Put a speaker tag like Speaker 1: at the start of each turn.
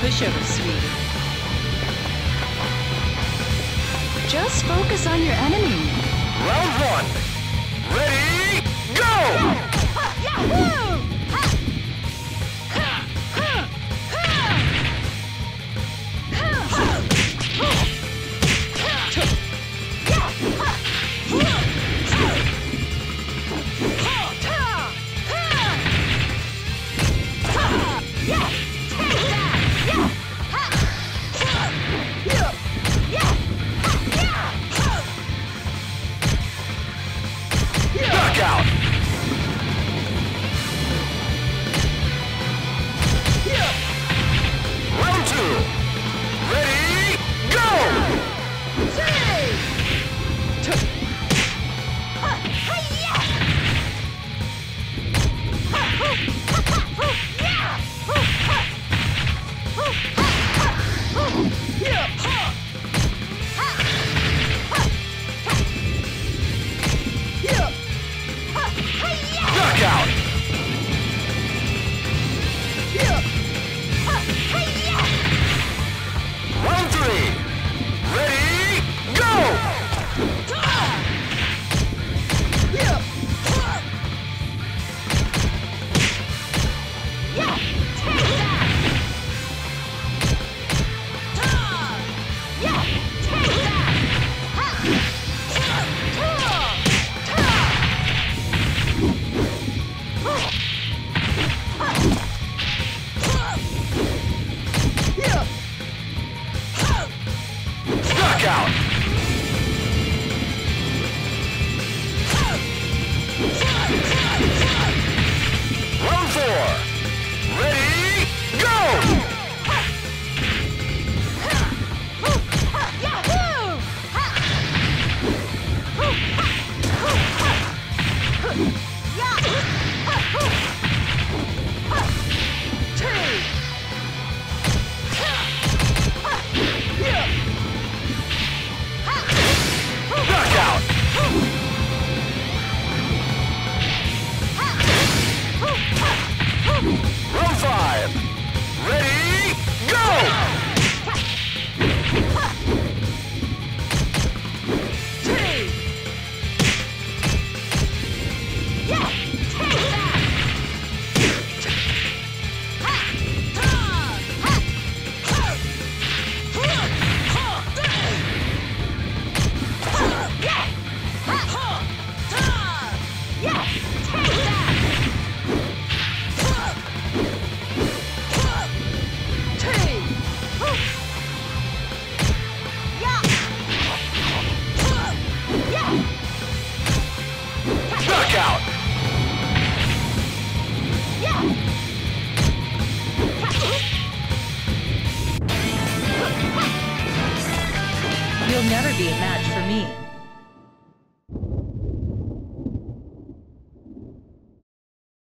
Speaker 1: pushover, sweetie. Just focus on your enemy.
Speaker 2: Round one. Ready, Knockout! Knockout!
Speaker 1: You'll never be a match for me.